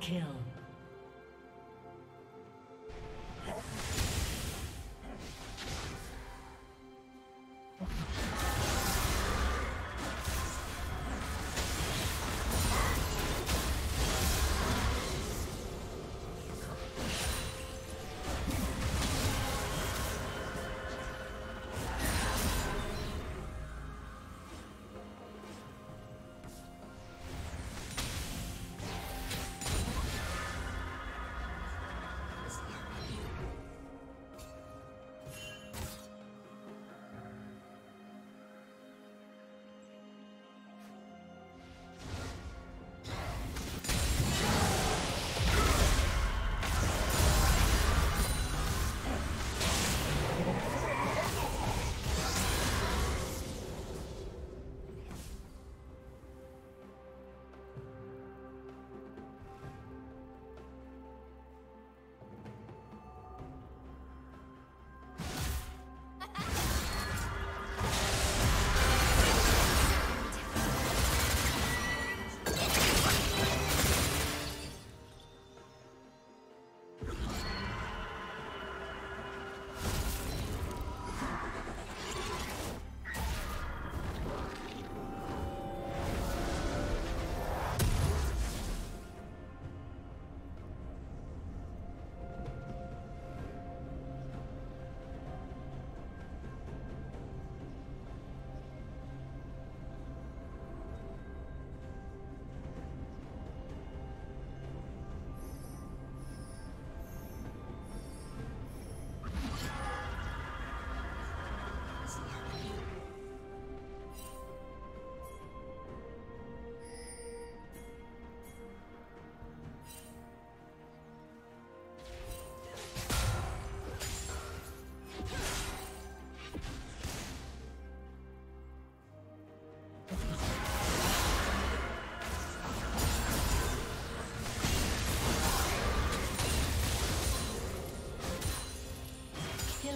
kill.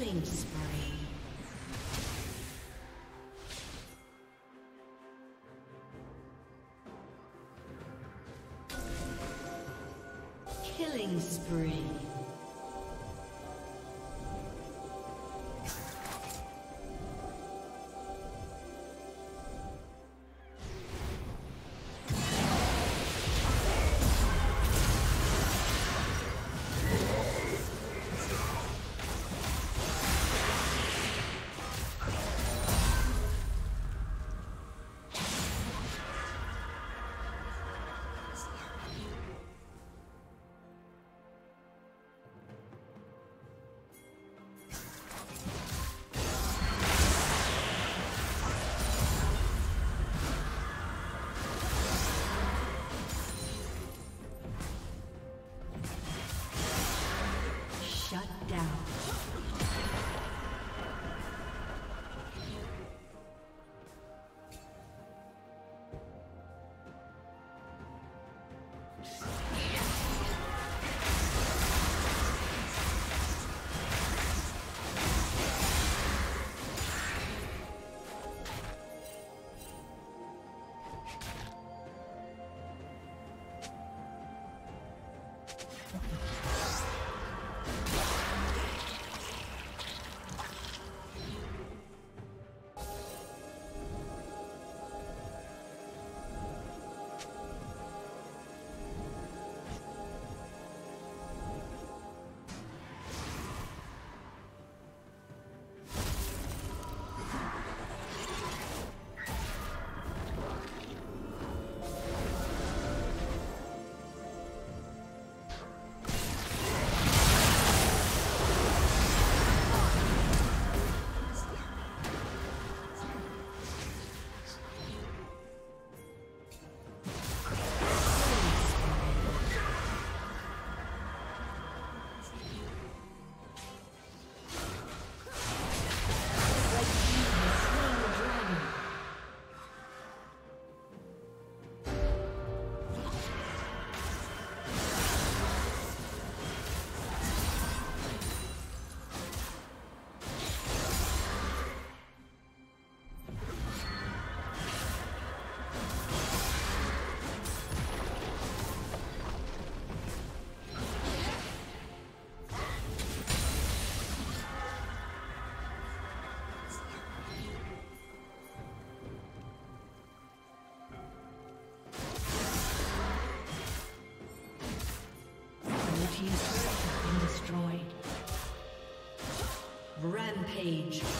Killing spree. Rampage.